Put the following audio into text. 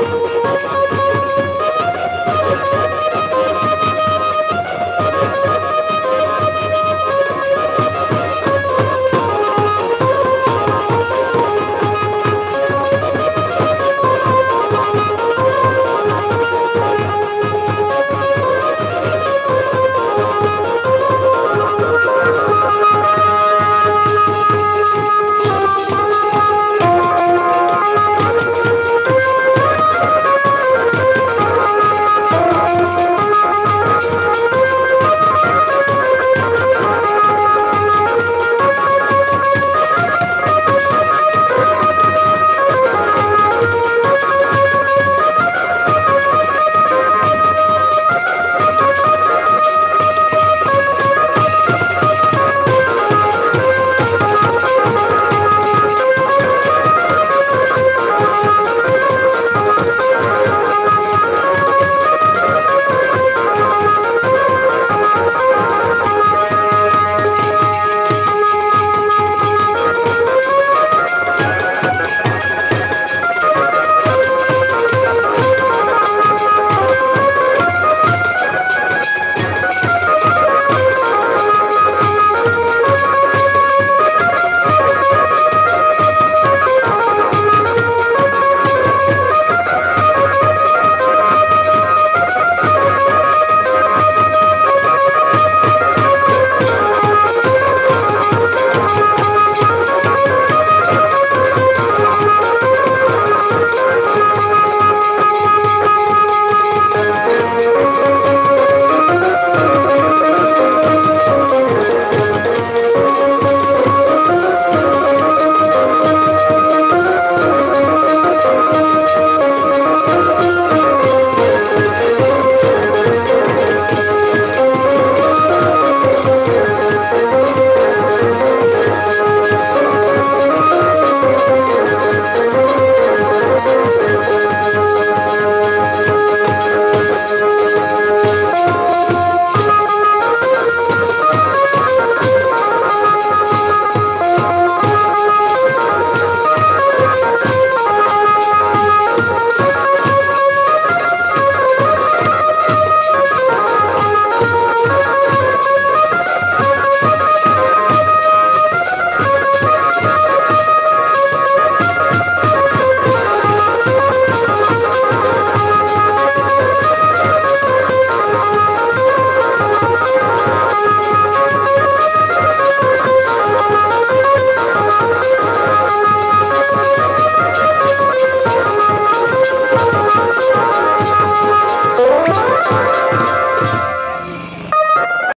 Música